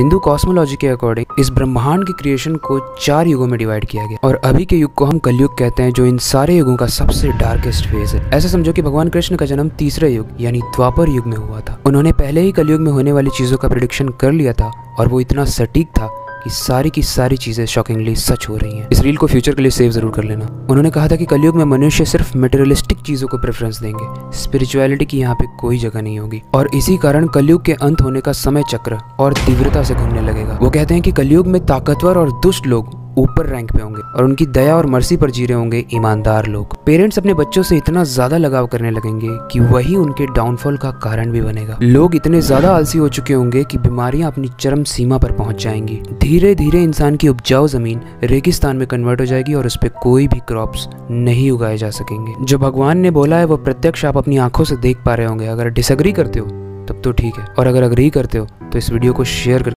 Hindu cosmology के according इस ब्रह्मांड के क्रिएशन को चार युगों में डिवाइड किया गया। और अभी के युग को हम कलयुग कहते हैं, जो इन सारे युगों का सबसे डार्केस्ट फ़ेज़ है। ऐसा समझो कि भगवान कृष्ण का जन्म तीसरे युग, यानी द्वापर युग में हुआ था। उन्होंने पहले ही कलयुग में होने वाली चीज़ों का प्रिडिक्शन कर लिया था, और वो इतना सटीक था कि सारी की सारी चीज़ें शॉकिंगली सच हो रही हैं। इस रील को फ्यूचर के लिए सेव ज़रूर कर लेना। उन्होंने कहा था कि कलयुग में मनुष्य सिर्फ़ मटेरियलिस्टिक चीज़ों को प्रेफरेंस देंगे। स्पिरिचुअलिटी की यहाँ पे कोई जगह नहीं होगी। और इसी कारण कलयुग के अंत होने का समय चक्र और तीव्रता से घूमने लगेगा। वो कहते हैं कि कलयुग में ताकतवर और दुष्ट लोग ऊपर रैंक पे होंगे और उनकी दया और मर्सी पर जी रहे होंगे ईमानदार लोग। पेरेंट्स अपने बच्चों से इतना ज़्यादा लगाव करने लगेंगे कि वही उनके डाउनफॉल का कारण भी बनेगा। लोग इतने ज़्यादा आलसी हो चुके होंगे कि बीमारियाँ अपनी चरम सीमा पर पहुँच जाएँगी। धीरे धीरे इंसान की उपजाऊ ज़मीन रेगिस्तान में कन्वर्ट हो जाएगी और उस पर कोई भी क्रॉप नहीं उगाए जा सकेंगे। जो भगवान ने बोला है, वो प्रत्यक्ष आप अपनी आँखों से देख पा रहे होंगे। अगर डिसअग्री करते हो, तब तो ठीक है। और अगर अग्री करते हो तो इस वीडियो को शेयर कर